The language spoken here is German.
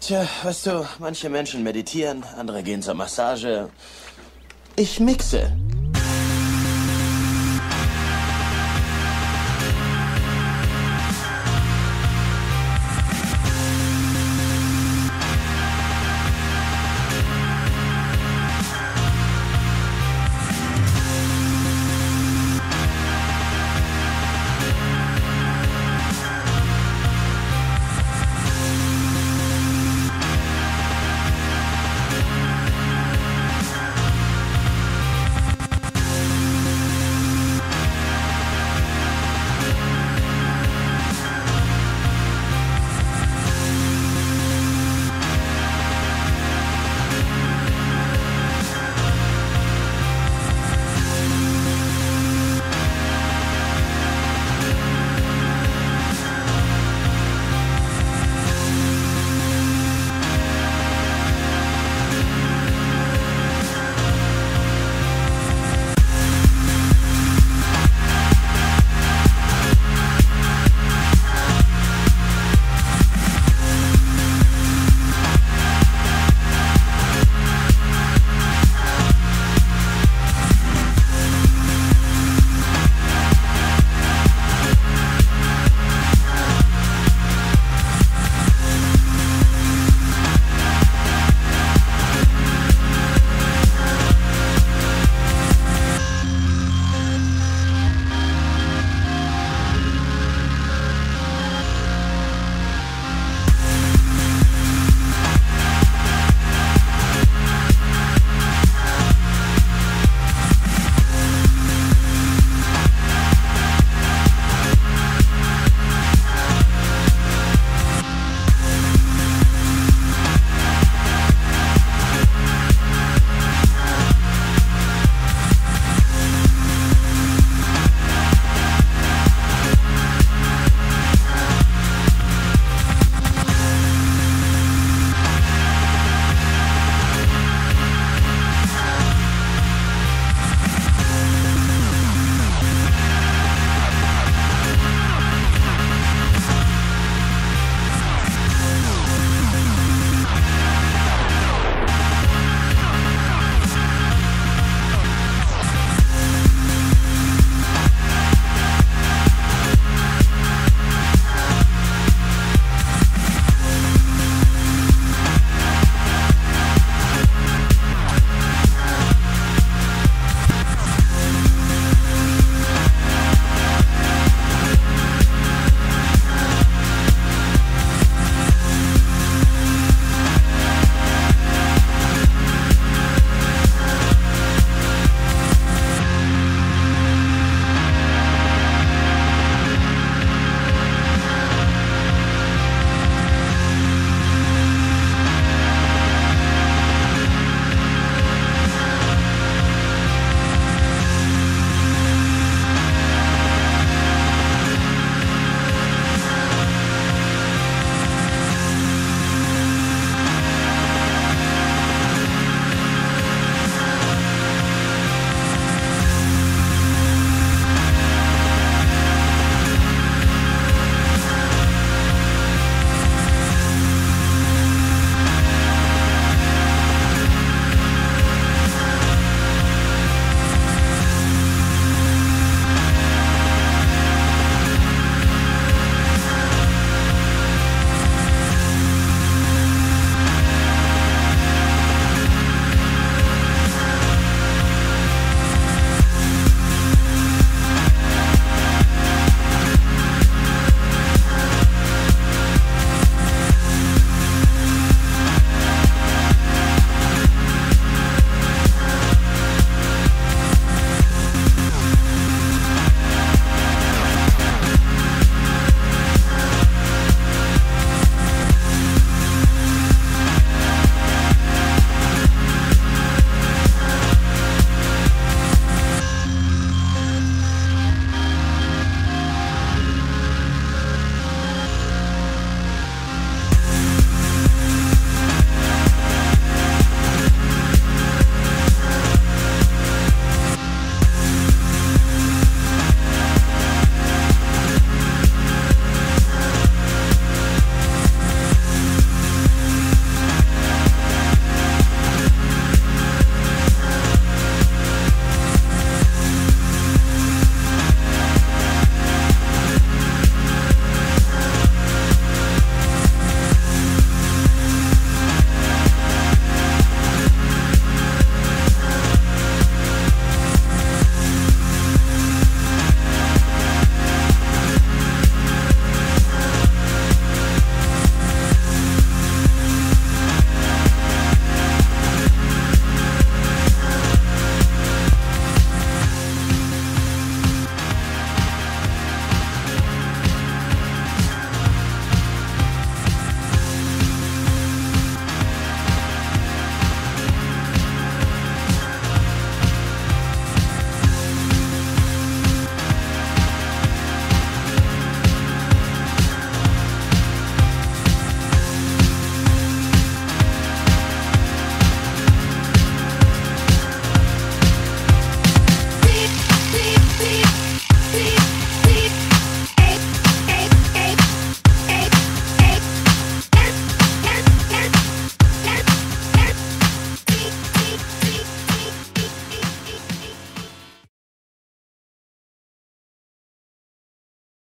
Tja, weißt du, manche Menschen meditieren, andere gehen zur Massage. Ich mixe.